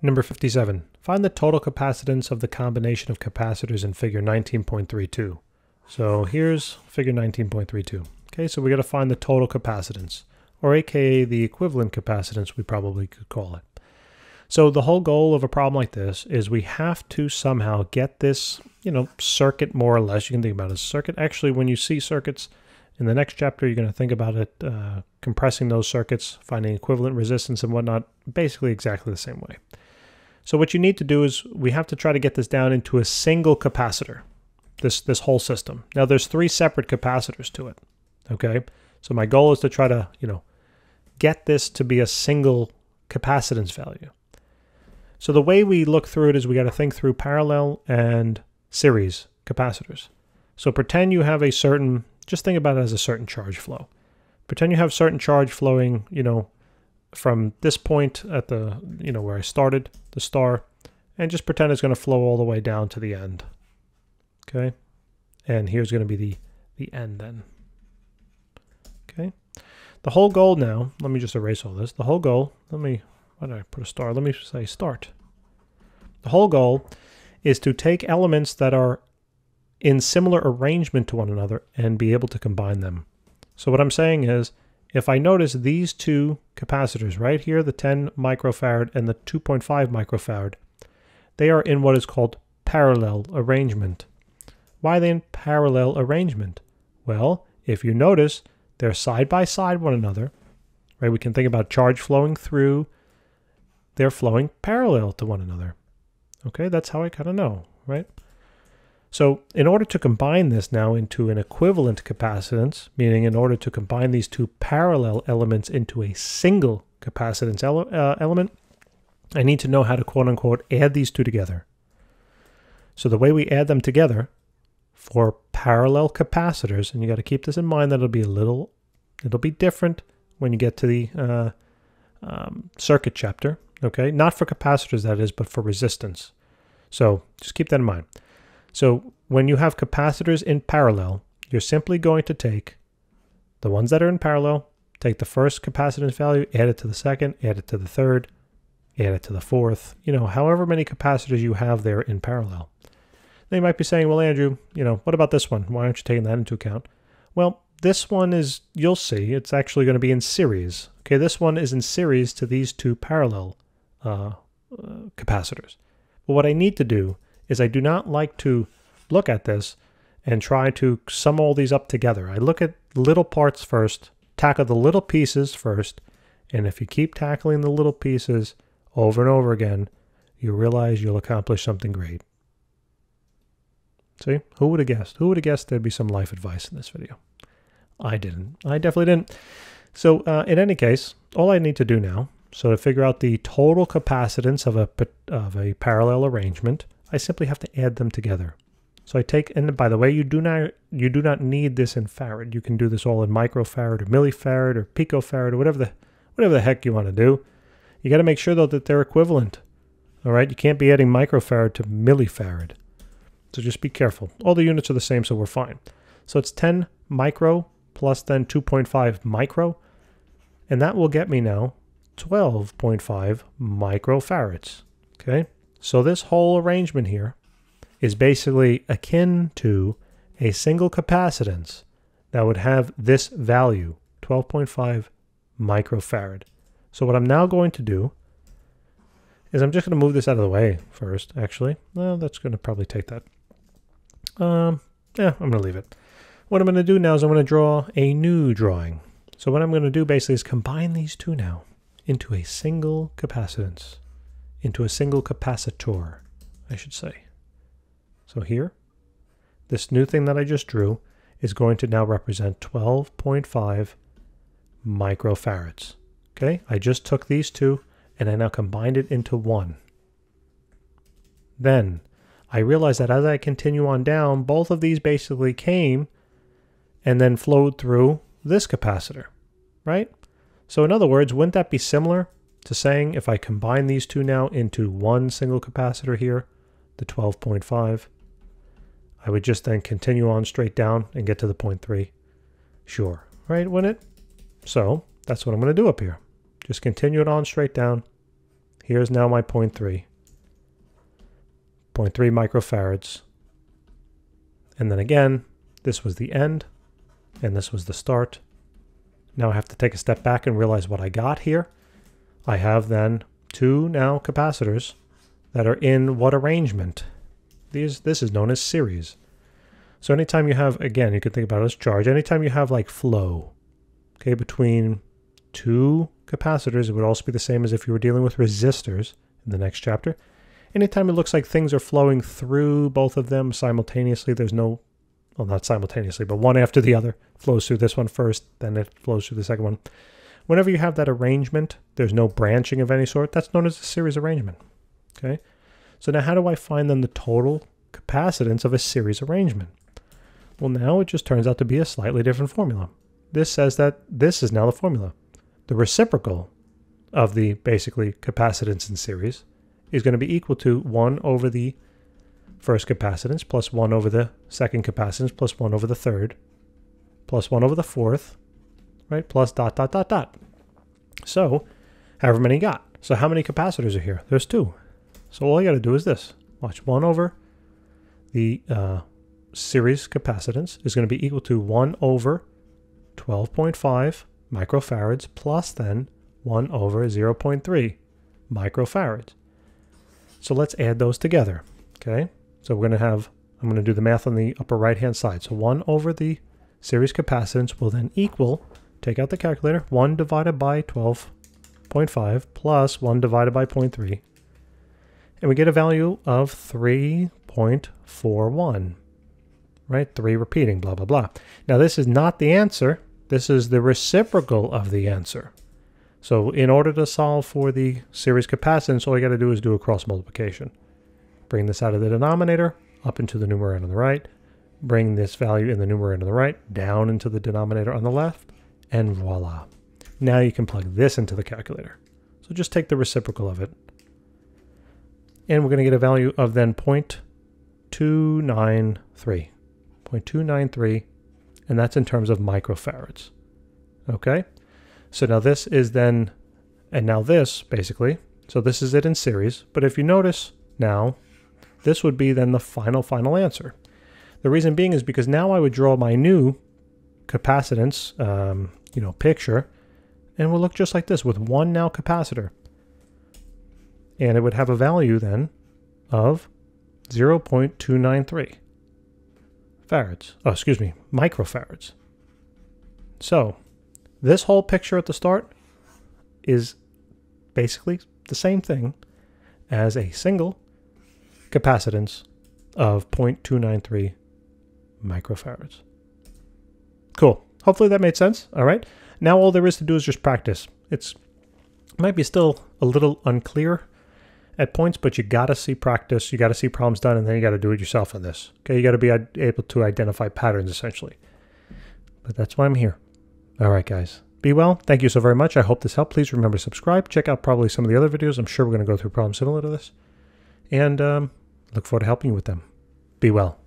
Number 57. Find the total capacitance of the combination of capacitors in figure 19.32. So here's figure 19.32. Okay, so we got to find the total capacitance, or aka the equivalent capacitance we probably could call it. So the whole goal of a problem like this is we have to somehow get this, you know, circuit more or less. You can think about a circuit. Actually, when you see circuits in the next chapter, you're going to think about it uh, compressing those circuits, finding equivalent resistance and whatnot, basically exactly the same way. So what you need to do is we have to try to get this down into a single capacitor, this, this whole system. Now there's three separate capacitors to it, okay? So my goal is to try to, you know, get this to be a single capacitance value. So the way we look through it is we got to think through parallel and series capacitors. So pretend you have a certain, just think about it as a certain charge flow. Pretend you have certain charge flowing, you know, from this point at the, you know, where I started, the star, and just pretend it's going to flow all the way down to the end. Okay. And here's going to be the, the end then. Okay. The whole goal now, let me just erase all this. The whole goal, let me, why did I put a star? Let me say start. The whole goal is to take elements that are in similar arrangement to one another and be able to combine them. So what I'm saying is, if I notice these two capacitors right here, the 10 microfarad and the 2.5 microfarad, they are in what is called parallel arrangement. Why then parallel arrangement? Well, if you notice, they're side by side one another, right? We can think about charge flowing through. They're flowing parallel to one another. Okay, that's how I kind of know, right? So in order to combine this now into an equivalent capacitance, meaning in order to combine these two parallel elements into a single capacitance ele uh, element, I need to know how to quote unquote add these two together. So the way we add them together for parallel capacitors, and you got to keep this in mind that it'll be a little, it'll be different when you get to the uh, um, circuit chapter, okay? Not for capacitors, that is, but for resistance. So just keep that in mind. So when you have capacitors in parallel, you're simply going to take the ones that are in parallel, take the first capacitance value, add it to the second, add it to the third, add it to the fourth, you know, however many capacitors you have there in parallel. You might be saying, well, Andrew, you know, what about this one? Why aren't you taking that into account? Well, this one is, you'll see, it's actually going to be in series. Okay, this one is in series to these two parallel uh, uh, capacitors. But what I need to do is I do not like to look at this and try to sum all these up together. I look at little parts first, tackle the little pieces first, and if you keep tackling the little pieces over and over again, you realize you'll accomplish something great. See, who would have guessed? Who would have guessed there'd be some life advice in this video? I didn't. I definitely didn't. So uh, in any case, all I need to do now, so to figure out the total capacitance of a, of a parallel arrangement, I simply have to add them together. So I take, and by the way, you do not you do not need this in farad. You can do this all in microfarad or millifarad or picofarad or whatever the whatever the heck you want to do. You got to make sure though that they're equivalent. All right, you can't be adding microfarad to millifarad. So just be careful. All the units are the same, so we're fine. So it's 10 micro plus then 2.5 micro, and that will get me now 12.5 microfarads. Okay. So this whole arrangement here is basically akin to a single capacitance that would have this value, 12.5 microfarad. So what I'm now going to do is I'm just going to move this out of the way first, actually. Well, that's going to probably take that. Um, yeah, I'm going to leave it. What I'm going to do now is I'm going to draw a new drawing. So what I'm going to do basically is combine these two now into a single capacitance into a single capacitor, I should say. So here, this new thing that I just drew is going to now represent 12.5 microfarads. Okay, I just took these two and I now combined it into one. Then I realized that as I continue on down, both of these basically came and then flowed through this capacitor, right? So in other words, wouldn't that be similar to saying if I combine these two now into one single capacitor here, the 12.5, I would just then continue on straight down and get to the 0.3. Sure, right, wouldn't it? So that's what I'm going to do up here. Just continue it on straight down. here's now my 0.3. 0.3 microfarads. And then again, this was the end, and this was the start. Now I have to take a step back and realize what I got here. I have then two now capacitors that are in what arrangement? These This is known as series. So anytime you have, again, you can think about it as charge. Anytime you have like flow, okay, between two capacitors, it would also be the same as if you were dealing with resistors in the next chapter. Anytime it looks like things are flowing through both of them simultaneously, there's no, well, not simultaneously, but one after the other flows through this one first, then it flows through the second one. Whenever you have that arrangement, there's no branching of any sort, that's known as a series arrangement. Okay. So now how do I find then the total capacitance of a series arrangement? Well, now it just turns out to be a slightly different formula. This says that this is now the formula. The reciprocal of the basically capacitance in series is going to be equal to 1 over the first capacitance plus 1 over the second capacitance plus 1 over the third plus 1 over the fourth, right, plus dot, dot, dot, dot. So, however many got. So how many capacitors are here? There's two. So all you got to do is this. Watch 1 over the uh, series capacitance is going to be equal to 1 over 12.5 microfarads plus then 1 over 0.3 microfarads. So let's add those together. Okay, so we're going to have, I'm going to do the math on the upper right hand side. So 1 over the series capacitance will then equal, take out the calculator, 1 divided by 12.5 plus 1 divided by 0.3. And we get a value of 3.41, right? 3 repeating, blah, blah, blah. Now this is not the answer. This is the reciprocal of the answer. So in order to solve for the series capacitance, all you got to do is do a cross multiplication. Bring this out of the denominator, up into the numerator on the right, bring this value in the numerator on the right, down into the denominator on the left, and voila. Now you can plug this into the calculator. So just take the reciprocal of it. And we're going to get a value of then 0.293. 0.293, and that's in terms of microfarads. Okay? So now this is then, and now this basically, so this is it in series. But if you notice now, this would be then the final, final answer. The reason being is because now I would draw my new capacitance, um, you know, picture, and would look just like this with one now capacitor. And it would have a value then of 0.293 farads. Oh, excuse me, microfarads. So this whole picture at the start is basically the same thing as a single capacitance of 0.293 microfarads. Cool. Hopefully that made sense. All right. Now all there is to do is just practice. It's might be still a little unclear at points, but you got to see practice. You got to see problems done, and then you got to do it yourself on this. Okay. You got to be able to identify patterns essentially. But that's why I'm here. All right, guys. Be well. Thank you so very much. I hope this helped. Please remember to subscribe. Check out probably some of the other videos. I'm sure we're going to go through problems similar to this. And um, look forward to helping you with them. Be well.